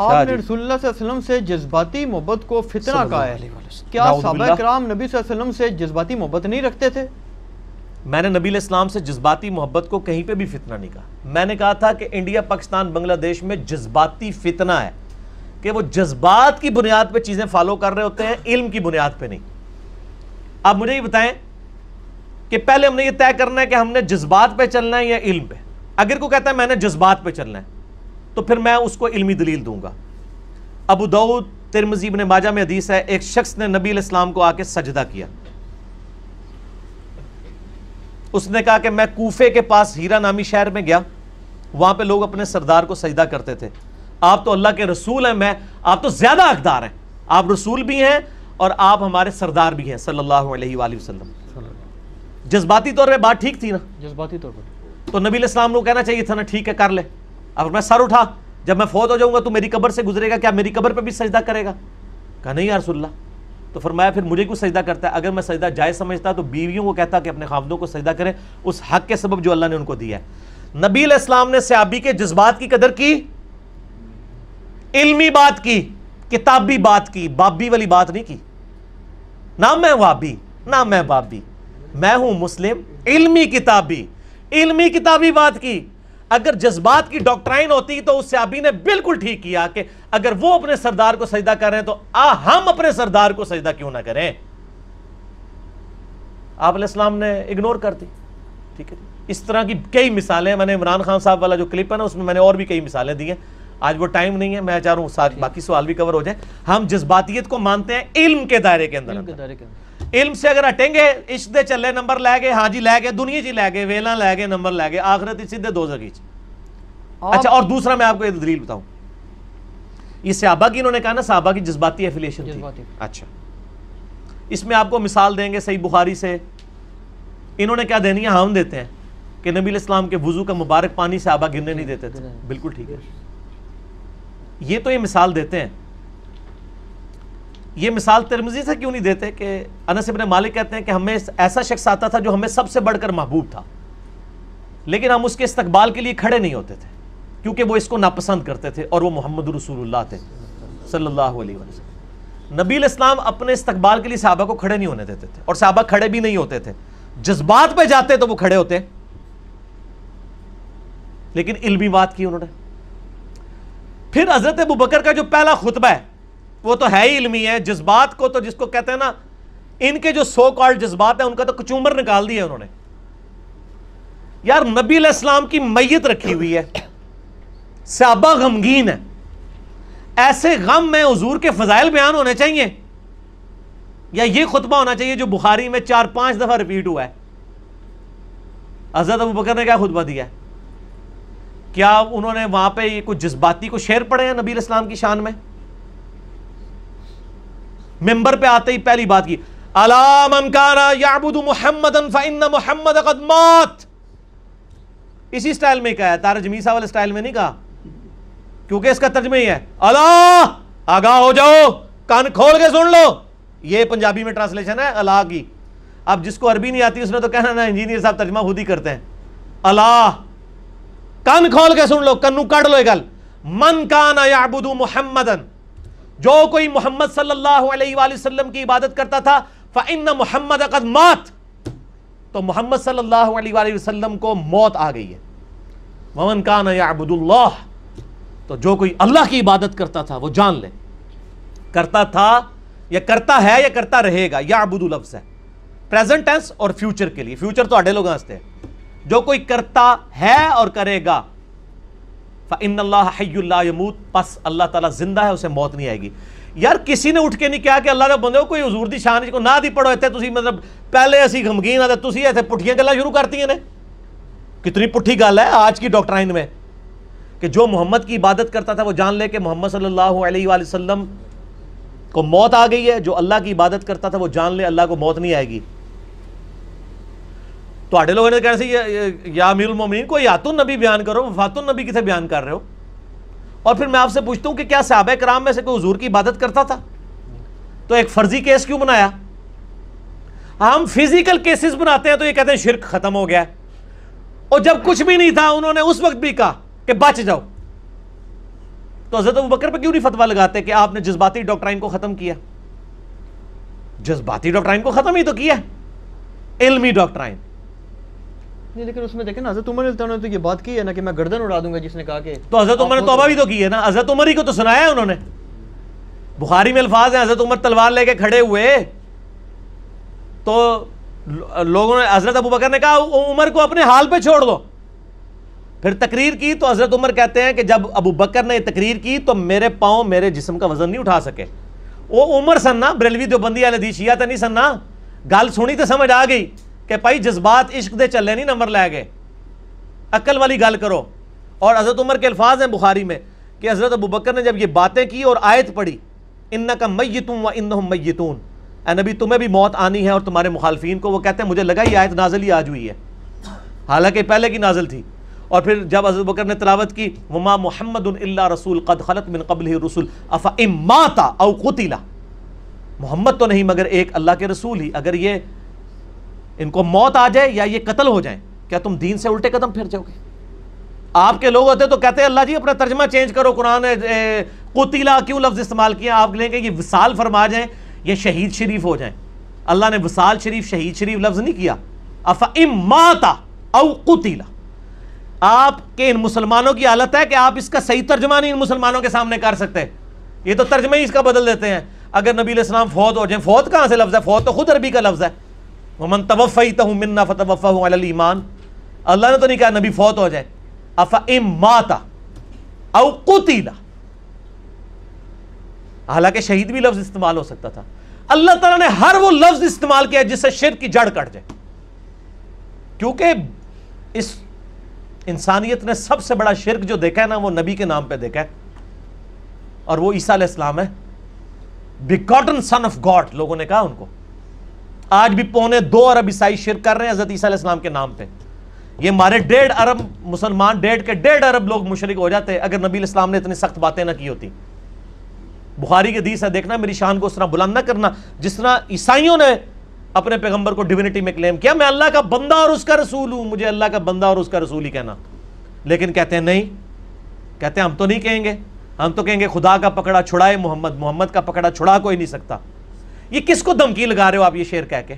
آپ جی۔ نے رسول اللہ صلی اللہ علیہ وسلم سے جذباتی محبت کو فتنہ کہا ہے۔ کیا صحابہ باللہ۔ کرام نبی صلی اللہ علیہ وسلم سے جذباتی محبت نہیں رکھتے تھے میں نے نبی علیہ السلام سے جذباتی محبت کو کہیں پہ بھی فتنہ نہیں کہا میں نے کہا تھا کہ انڈیا پاکستان بنگلہ دیش میں جذباتی فتنہ ہے کہ وہ جذبات کی بنیاد پہ چیزیں فالو کر رہے ہوتے ہیں علم کی بنیاد پہ نہیں اب مجھے یہ بتائیں کہ پہلے ہم نے یہ طے کرنا ہے کہ ہم نے جذبات پہ چلنا ہے یا علم پہ اگر کوئی کہتا ہے میں نے جذبات پہ چلنا ہے تو پھر میں اس کو علمی دلیل دوں گا۔ ابو دعود ترمزی ابن ماجہ میں حدیث ہے ایک شخص نے نبی علیہ السلام کو آ کے سجدہ کیا۔ اس نے کہا کہ میں کوفے کے پاس ہیرا نامی شہر میں گیا۔ وہاں پہ لوگ اپنے سردار کو سجدہ کرتے تھے۔ آپ تو اللہ کے رسول ہیں میں آپ تو زیادہ حقدار ہیں۔ آپ رسول بھی ہیں اور آپ ہمارے سردار بھی ہیں صلی اللہ علیہ وآلہ وسلم۔ جذباتی طور پہ بات ٹھیک تھی نا؟ جذباتی طور تو نبی علیہ السلام کو کہنا چاہیے تھا نا ٹھیک ہے کر لے۔ اب میں سر اٹھا، جب میں فوت ہو جاؤں گا تو میری قبر سے گزرے گا، کیا میری قبر پہ بھی سجدہ کرے گا؟ کہا، نہیں یا رسول اللہ تو فرمایا، پھر مجھے کیوں سجدہ کرتا ہے؟ اگر میں سجدہ جائز سمجھتا تو بیویوں کو کہتا کہ اپنے خامدوں کو سجدہ کریں، اس حق کے سبب جو اللہ نے ان کو دیا ہے۔ نبی علیہ السلام نے صحابی کے جذبات کی قدر کی، علمی بات کی، کتابی بات کی، بابی والی بات نہیں کی۔ نہ میں وابی، نہ میں بابی، میں ہوں مسلم، علمی کتابی علمی کتابی بات کی۔ اگر جذبات کی ڈاکٹرائن ہوتی تو اس صحابی نے بالکل ٹھیک کیا کہ اگر وہ اپنے سردار کو سجدہ کر رہے ہیں تو آ، ہم اپنے سردار کو سجدہ کیوں نہ کریں؟ آپ علیہ السلام نے اگنور کر دی، ٹھیک ہے؟ اس طرح کی کئی مثالیں، میں نے عمران خان صاحب والا جو کلپ ہے نا، اس میں میں نے اور بھی کئی مثالیں دی ہیں۔ آج وہ ٹائم نہیں ہے، میں چاہ رہا ہوں باقی سوال بھی کور ہو جائیں ہم جذباتیت کو مانتے ہیں علم کے دائرے کے اندر۔ علم سے اگر ہٹیں گے اس دے چلے نمبر لے گئے ہاں جی لے گئے دنیا جی لے گئے ویلا لے گئے نمبر لے گئے آخرت سیدھے دو زگی آپ- اچھا اور دوسرا میں آپ کو ایک دلیل بتاؤں۔ یہ صحابہ کی انہوں نے کہا نا صحابہ کی جذباتی ایفیلیشن تھی۔ اچھا۔ اس میں آپ کو مثال دیں گے صحیح بخاری سے۔ انہوں نے کیا دینی ہے؟ ہم دیتے ہیں کہ نبی علیہ السلام کے وضو کا مبارک پانی صحابہ گرنے نہیں دیتے تھے۔ بالکل ٹھیک ہے۔ یہ تو یہ مثال دیتے ہیں۔ یہ مثال ترمزی سے کیوں نہیں دیتے کہ انس ابن مالک کہتے ہیں کہ ہمیں ایسا شخص آتا تھا جو ہمیں سب سے بڑھ کر محبوب تھا، لیکن ہم اس کے استقبال کے لیے کھڑے نہیں ہوتے تھے، کیونکہ وہ اس کو ناپسند کرتے تھے اور وہ محمد رسول اللہ تھے، صلی اللہ علیہ وسلم۔ نبی علیہ السلام اپنے استقبال کے لیے صحابہ کو کھڑے نہیں ہونے دیتے تھے، اور صحابہ کھڑے بھی نہیں ہوتے تھے۔ جذبات پہ جاتے تو وہ کھڑے ہوتے، لیکن علمی بات کی انہوں نے۔ پھر حضرت ابو بکر کا جو پہلا خطبہ ہے وہ تو ہے ہی علمی ہے، جذبات کو تو جس کو کہتے ہیں نا، ان کے جو سو کالڈ جذبات ہیں، ان کا تو کچومر نکال دیا انہوں نے۔ یار، نبی علیہ السلام کی میت رکھی ہوئی ہے۔ صحابہ غمگین ہے ایسے غم میں حضور کے فضائل بیان ہونے چاہیے۔ یا یہ خطبہ ہونا چاہیے جو بخاری میں چار پانچ دفعہ ریپیٹ ہوا ہے۔ حضرت ابو بکر نے کیا خطبہ دیا ہے؟ کیا انہوں نے وہاں پہ یہ کچھ جذباتی کو شعر پڑھے ہیں نبی علیہ السلام کی شان میں؟ ممبر پہ آتے ہی پہلی بات کی، الا من یعبد محمدا فان محمد قد مات. اسی سٹائل میں کہا ہے تارا جمیسا والے سٹائل میں نہیں کہا؟ کیونکہ اس کا ترجمہ ہی ہے اللہ آگاہ ہو جاؤ، کان کھول کے سن لو. یہ پنجابی میں ٹرانسلیشن ہے اللہ کی۔ اب جس کو عربی نہیں آتی، اس نے تو کہنا نا انجینئر صاحب ترجمہ خود ہی کرتے ہیں۔ اللہ کان کھول کے سن لو، کنو کاٹ لو یہ گل۔ من کان یعبد محمدن جو کوئی محمد صلی اللہ علیہ وآلہ وسلم کی عبادت کرتا تھا، فَإِنَّ محمد قد مات۔ تو محمد صلی اللہ علیہ وآلہ وسلم کو موت آ گئی ہے۔ وَمَنْ كَانَ يَعْبُدُ اللَّهِ۔ تو جو کوئی اللہ کی عبادت کرتا تھا، وہ جان لے۔ کرتا تھا یا کرتا ہے یا کرتا رہے گا یعبدو لفظ ہے پریزنٹ ٹینس اور فیوچر کے لیے۔ فیوچر تو اڈے لوگ ہنستے ہیں۔ جو کوئی کرتا ہے اور کرے گا فَإِنَّ اللَّهَ حَيُّ اللَّهَ يَمُوت۔ پس اللہ تعالیٰ زندہ ہے، اسے موت نہیں آئے گی۔ یار، کسی نے اٹھ کے نہیں کہا کہ اللہ نے بندے کوئی حضور دی شان کو نہ دی پڑھو ایتھے تسی مطلب پہلے اسی غمگین آتے، تسی ایتھے پٹھیاں گلا شروع کرتی ہیں نے۔ کتنی پٹھی گل ہے آج کی ڈاکٹرائن میں۔ کہ جو محمد کی عبادت کرتا تھا، وہ جان لے کہ محمد صلی اللہ علیہ وآلہ وسلم کو موت آ گئی ہے۔ جو اللہ کی عبادت کرتا تھا، وہ جان لے، اللہ کو موت نہیں آئے گی۔ تو آڑے لوگوں نے کہنا سی یا امیر المومنین کو یات النبی بیان کرو وفات النبی کسے بیان کر رہے ہو اور پھر میں آپ سے پوچھتا ہوں کہ کیا صحابہ کرام میں سے کوئی حضور کی عبادت کرتا تھا تو ایک فرضی کیس کیوں بنایا ہم فزیکل کیسز بناتے ہیں تو یہ کہتے ہیں شرک ختم ہو گیا ہے اور جب کچھ بھی نہیں تھا انہوں نے اس وقت بھی کہا کہ بچ جاؤ تو حضرت ابو بکر پہ کیوں نہیں فتویٰ لگاتے کہ آپ نے جذباتی ڈاکٹرائن کو ختم کیا جذباتی ڈاکٹرائن کو ختم ہی تو کیا علمی ڈاکٹرائن نہیں لیکن اس میں دیکھیں نا حضرت عمر رضی اللہ عنہ نے تو یہ بات کی ہے نا کہ میں گردن اڑا دوں گا جس نے کہا کہ تو حضرت عمر نے توبہ بھی تو کی ہے نا؟ حضرت عمر ہی کو تو سنایا ہے انہوں نے۔ بخاری میں الفاظ ہیں حضرت عمر تلوار لے کے کھڑے ہوئے۔ تو لوگوں نے حضرت ابو بکر نے کہا عمر کو اپنے حال پہ چھوڑ دو۔ پھر تقریر کی تو حضرت عمر کہتے ہیں کہ جب ابو بکر نے تقریر کی تو میرے پاؤں میرے جسم کا وزن نہیں اٹھا سکے۔ وہ عمر سننا بریلوی دیوبندی والے دی شیعہ تو نہیں سننا گل سنی تو سمجھ آ گئی۔ کہ پائی جذبات عشق دے چلے نہیں نمبر لے گئے۔ عقل والی گل کرو۔ اور حضرت عمر کے الفاظ ہیں بخاری میں کہ حضرت ابو بکر نے جب یہ باتیں کی اور آیت پڑھی ان کا میتون و ان میتون۔ اے نبی، تمہیں بھی موت آنی ہے اور تمہارے مخالفین کو وہ کہتے ہیں، مجھے لگا یہ آیت نازل ہی آج ہوئی ہے۔ حالانکہ پہلے کی نازل تھی۔ اور پھر جب حضرت بکر نے تلاوت کی، وما محمد اللہ رسول قد خلط من قبل رسول افا اماتا او قتلا۔ محمد تو نہیں، مگر ایک اللہ کے رسول ہی۔ اگر یہ ان کو موت آ جائے یا یہ قتل ہو جائیں کیا تم دین سے الٹے قدم پھر جاؤ گے؟ آپ کے لوگ ہوتے تو کہتے ہیں اللہ جی اپنا ترجمہ چینج کرو، قرآن قتلا کیوں لفظ استعمال کیا؟ آپ لیں گے، یہ وصال فرما جائیں، یہ شہید شریف ہو جائیں۔ اللہ نے وصال شریف، شہید شریف لفظ نہیں کیا۔ افا اماتا او قتلا آپ کے ان مسلمانوں کی حالت ہے کہ آپ اس کا صحیح ترجمہ نہیں ان مسلمانوں کے سامنے کر سکتے۔ یہ تو ترجمہ ہی اس کا بدل دیتے ہیں۔ اگر نبی علیہ السلام فوت ہو جائیں، فوت کہاں سے لفظ ہے؟ فوت تو خود عربی کا لفظ ہے۔ ومن توفیتہ منا فتوفہ علی الایمان، اللہ نے تو نہیں کہا نبی فوت ہو جائے، افا اماتا او قتیلا۔ حالانکہ شہید بھی لفظ استعمال ہو سکتا تھا۔ اللہ تعالیٰ نے ہر وہ لفظ استعمال کیا جس سے شرک کی جڑ کٹ جائے۔ کیونکہ اس انسانیت نے سب سے بڑا شرک جو دیکھا ہے نا، وہ نبی کے نام پہ دیکھا ہے۔ اور وہ عیسیٰ علیہ السلام ہے۔ بیکاٹن سن آف گاڈ لوگوں نے کہا ان کو۔ آج بھی پونے دو ارب عیسائی شرک کر رہے ہیں، حضرت عیسیٰ علیہ السلام کے نام پہ۔ یہ ہمارے ڈیڑھ ارب مسلمان، ڈیڑھ کے ڈیڑھ ارب لوگ مشرک ہو جاتے اگر نبی علیہ السلام نے اتنی سخت باتیں نہ کی ہوتی۔ بخاری کے حدیث ہے، دیکھنا میری شان کو اس طرح بلند نہ کرنا۔ جس طرح عیسائیوں نے اپنے پیغمبر کو ڈیونٹی میں کلیم کیا، میں اللہ کا بندہ اور اس کا رسول ہوں، مجھے اللہ کا بندہ اور اس کا رسول ہی کہنا۔ لیکن کہتے ہیں نہیں، کہتے ہیں ہم تو نہیں کہیں گے۔ ہم تو کہیں گے خدا کا پکڑا چھڑائے، محمد محمد کا پکڑا چھڑا کوئی نہیں سکتا۔ یہ کس کو دھمکی لگا رہے ہو آپ یہ شعر کہہ کے؟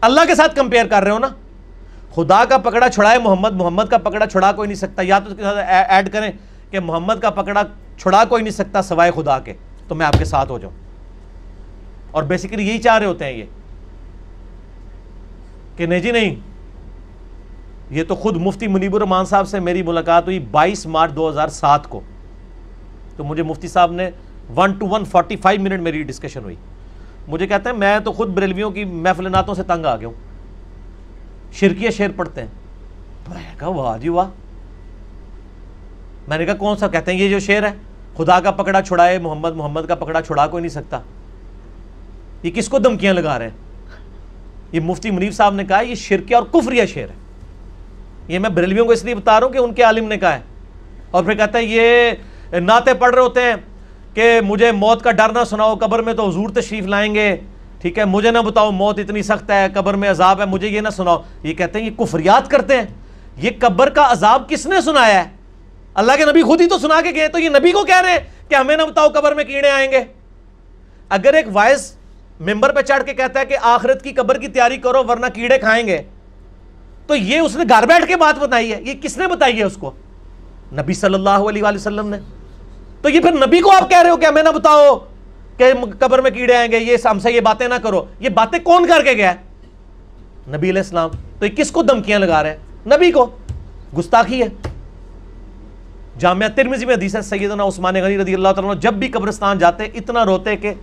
اللہ کے ساتھ کمپیئر کر رہے ہو نا؟ خدا کا پکڑا چھڑائے، محمد محمد کا پکڑا چھڑا کوئی نہیں سکتا۔ یا تو اس کے ساتھ ایڈ کریں کہ محمد کا پکڑا چھڑا کوئی نہیں سکتا سوائے خدا کے۔ تو میں آپ کے ساتھ ہو جاؤں۔ اور بیسیکلی یہی چاہ رہے ہوتے ہیں یہ۔ کہ نہیں جی نہیں، یہ تو خود مفتی منیب الرحمان صاحب سے میری ملاقات ہوئی بائیس مارچ دو ہزار سات کو۔ تو مجھے مفتی صاحب نے one two one forty five minute میری ڈسکشن ہوئی۔ مجھے کہتے ہیں میں تو خود بریلویوں کی محفل ناتوں سے تنگ آ گیا ہوں۔ شرکیہ شعر پڑھتے ہیں۔ میں نے کہا، واہ جی واہ۔ میں نے کہا، کون سا؟ کہتے ہیں، یہ جو شعر ہے، خدا کا پکڑا چھڑائے، محمد محمد کا پکڑا چھڑا کوئی نہیں سکتا۔ یہ کس کو دھمکیاں لگا رہے ہیں؟ یہ مفتی منیف صاحب نے کہا، یہ شرکیہ اور کفریہ شعر ہے۔ یہ میں بریلویوں کو اس لیے بتا رہا ہوں کہ ان کے عالم نے کہا ہے۔ اور پھر کہتا ہے یہ نعتیں پڑھ رہے ہوتے ہیں کہ مجھے موت کا ڈر نہ سناؤ، قبر میں تو حضور تشریف لائیں گے۔ ٹھیک ہے، مجھے نہ بتاؤ موت اتنی سخت ہے، قبر میں عذاب ہے، مجھے یہ نہ سناؤ۔ یہ کہتے ہیں یہ کفریات کرتے ہیں۔ یہ قبر کا عذاب کس نے سنایا ہے؟ اللہ کے نبی خود ہی تو سنا کے گئے تو یہ نبی کو کہہ رہے ہیں کہ ہمیں نہ بتاؤ قبر میں کیڑے آئیں گے۔ اگر ایک وائس ممبر پہ چڑھ کے کہتا ہے کہ آخرت کی قبر کی تیاری کرو ورنہ کیڑے کھائیں گے، تو یہ اس نے گھر بیٹھ کے بات بتائی ہے۔ یہ کس نے بتائی ہے اس کو؟ نبی صلی اللہ علیہ وآلہ وسلم نے۔ تو یہ پھر نبی کو آپ کہہ رہے ہو کہ ہمیں نہ بتاؤ کہ قبر میں کیڑے آئیں گے، یہ ہم سے یہ باتیں نہ کرو۔ یہ باتیں کون کر کے گیا؟ نبی علیہ السلام۔ تو یہ کس کو دھمکیاں لگا رہے ہیں؟ نبی کو۔ گستاخی ہے۔ جامعہ ترمیزی میں حدیث ہے، سیدنا عثمان غنی رضی اللہ تعالیٰ جب بھی قبرستان جاتے، اتنا روتے کہ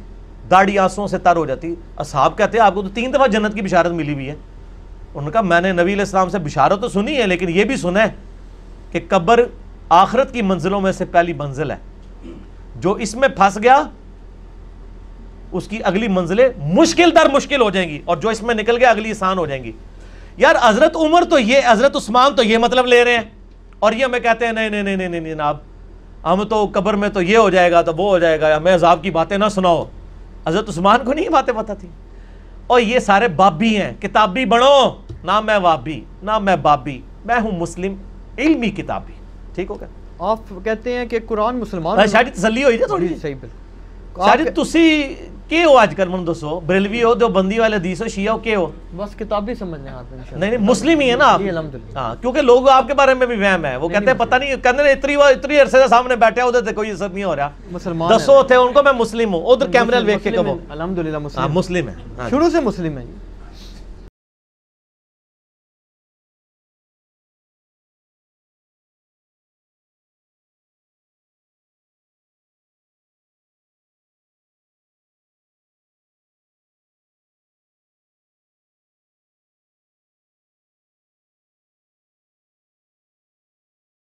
داڑھی آنسوں سے تر ہو جاتی۔ اصحاب کہتے ہیں، آپ کو تو تین دفعہ جنت کی بشارت ملی ہوئی ہے۔ انہوں نے کہا میں نے نبی علیہ السلام سے بشارت تو سنی ہے، لیکن یہ بھی سنا ہے کہ قبر آخرت کی منزلوں میں سے پہلی منزل ہے۔ جو اس میں پھنس گیا، اس کی اگلی منزلیں مشکل در مشکل ہو جائیں گی اور جو اس میں نکل گیا، اگلی آسان ہو جائیں گی۔ یار، حضرت عمر تو یہ، حضرت عثمان تو یہ مطلب لے رہے ہیں۔ اور یہ ہمیں کہتے ہیں، نہیں نہیں نہیں نہیں جناب، ہم تو قبر میں تو یہ ہو جائے گا تو وہ ہو جائے گا، ہمیں عذاب کی باتیں نہ سناؤ۔ حضرت عثمان کو نہیں باتیں پتہ تھی اور یہ سارے بابی ہیں، کتابی بڑھو نہ میں وابی، نہ میں بابی، میں ہوں مسلم، علمی کتابی۔ ٹھیک ہو گیا؟ آپ کہتے ہیں کہ قرآن مسلمان جی تسلی ہوئی جی تھوڑی جی صحیح بالکل۔ جی تسی کی ہو آج کل من دسو بریلوی ہو دو بندی والے حدیث ہو شیعہ ہو کے ہو؟ بس کتاب بھی سمجھنے آپ انشاءاللہ۔ نہیں نہیں مسلم ہی ہے نا آپ؟ جی ہاں کیونکہ لوگ آپ کے بارے میں بھی وہم ہے۔ وہ کہتے ہیں پتہ نہیں کہتے ہیں اتنی اتنی عرصے سے سامنے بیٹھے ادھر سے کوئی اثر نہیں ہو رہا۔ مسلمان دسو تھے ان کو میں مسلم ہوں ادھر کیمرہ ویک کے کہو۔ ہیں، الحمدللہ ہاں مسلم ہے ہاں جی۔ شروع سے مسلم ہیں۔ جی